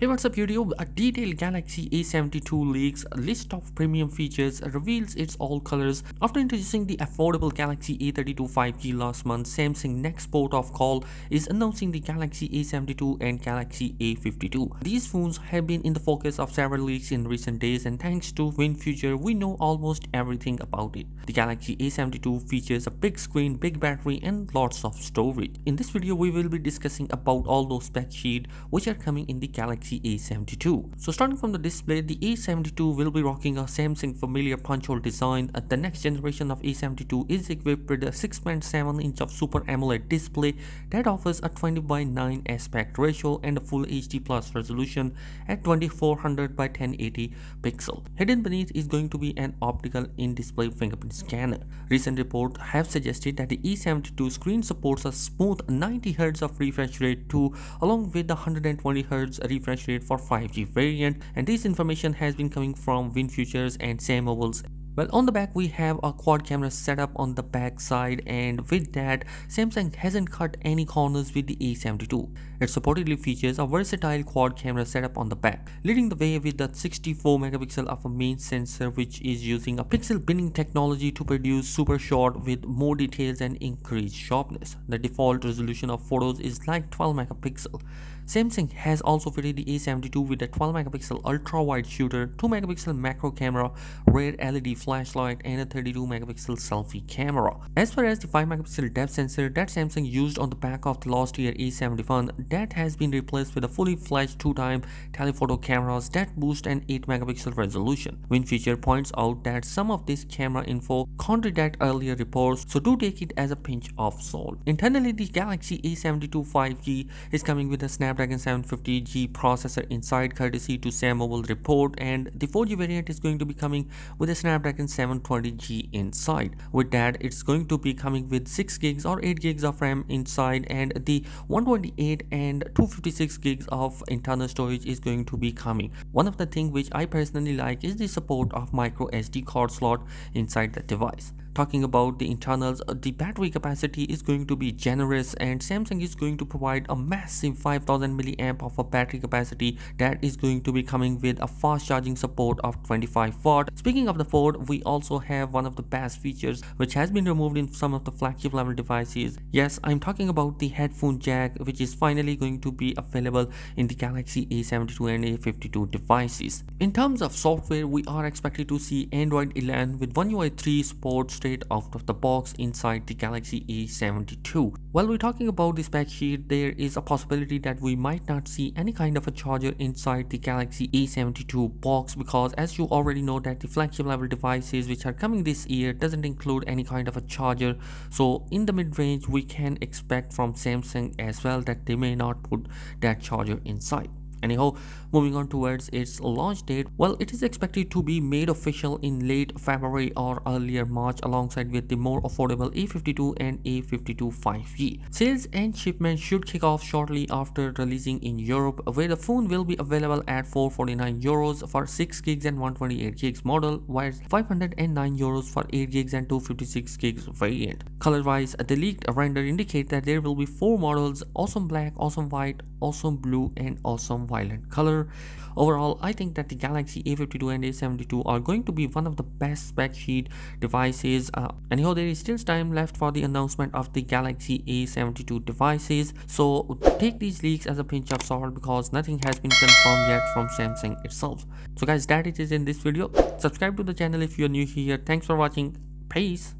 Hey what's up YouTube, a detailed Galaxy A72 leaks list of premium features reveals its all colors. After introducing the affordable Galaxy A32 5G last month, Samsung next port of call is announcing the Galaxy A72 and Galaxy A52. These phones have been in the focus of several leaks in recent days and thanks to WinFuture we know almost everything about it. The Galaxy A72 features a big screen, big battery and lots of storage. In this video we will be discussing about all those spec sheet which are coming in the Galaxy Galaxy A72. So starting from the display, the A72 will be rocking a Samsung familiar punch hole design. The next generation of A72 is equipped with a 6.7 inch of Super AMOLED display that offers a 20 by 9 aspect ratio and a full HD plus resolution at 2400 by 1080 pixel. Hidden beneath is going to be an optical in-display fingerprint scanner. Recent reports have suggested that the A72 screen supports a smooth 90Hz of refresh rate too along with the 120Hz refresh refresh rate for 5G variant and this information has been coming from WinFutures and SamMobile's well on the back we have a quad camera setup on the back side and with that Samsung hasn't cut any corners with the A72. It supportedly features a versatile quad camera setup on the back, leading the way with the 64 megapixel of a main sensor which is using a pixel binning technology to produce super shot with more details and increased sharpness. The default resolution of photos is like 12 megapixel. Samsung has also fitted the A72 with a 12 megapixel ultra wide shooter, 2 megapixel macro camera, rear LED flashlight and a 32 megapixel selfie camera. As far as the 5 megapixel depth sensor that Samsung used on the back of the last year A71, that has been replaced with a fully fledged 2-time telephoto cameras that boost an 8 megapixel resolution. WinFuture points out that some of this camera info contradict earlier reports, so do take it as a pinch of salt. Internally, the Galaxy A72 5G is coming with a Snapdragon Snapdragon 750G processor inside courtesy to SamMobile report and the 4G variant is going to be coming with a Snapdragon 720G inside. With that it's going to be coming with 6 gigs or 8 gigs of RAM inside and the 128 and 256 gigs of internal storage is going to be coming. One of the things which I personally like is the support of micro SD card slot inside the device talking about the internals uh, the battery capacity is going to be generous and samsung is going to provide a massive 5000 milliamp of a battery capacity that is going to be coming with a fast charging support of 25 watt. Speaking of the port we also have one of the best features which has been removed in some of the flagship level devices. Yes i'm talking about the headphone jack which is finally going to be available in the galaxy a72 and a52 devices. In terms of software we are expected to see android 11 with one ui 3 support out of the box inside the Galaxy A72. While we're talking about the spec sheet, there is a possibility that we might not see any kind of a charger inside the Galaxy A72 box because as you already know that the flagship level devices which are coming this year doesn't include any kind of a charger. So in the mid-range we can expect from Samsung as well that they may not put that charger inside. Anyhow, moving on towards its launch date, well, it is expected to be made official in late February or earlier March alongside with the more affordable A52 and A52 5G. Sales and shipment should kick off shortly after releasing in Europe, where the phone will be available at 449 euros for 6 gigs and 128 gigs model, while 509 euros for 8 gigs and 256 gigs variant. Color-wise, the leaked render indicate that there will be four models: awesome black, awesome white, awesome blue, and awesome violent color. Overall, I think that the Galaxy A52 and A72 are going to be one of the best spec sheet devices. Uh, anyhow, there is still time left for the announcement of the Galaxy A72 devices. So take these leaks as a pinch of salt because nothing has been confirmed yet from Samsung itself. So guys, that it is in this video. Subscribe to the channel if you're new here. Thanks for watching. Peace.